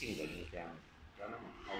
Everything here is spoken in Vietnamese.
single nucleon đó là một khâu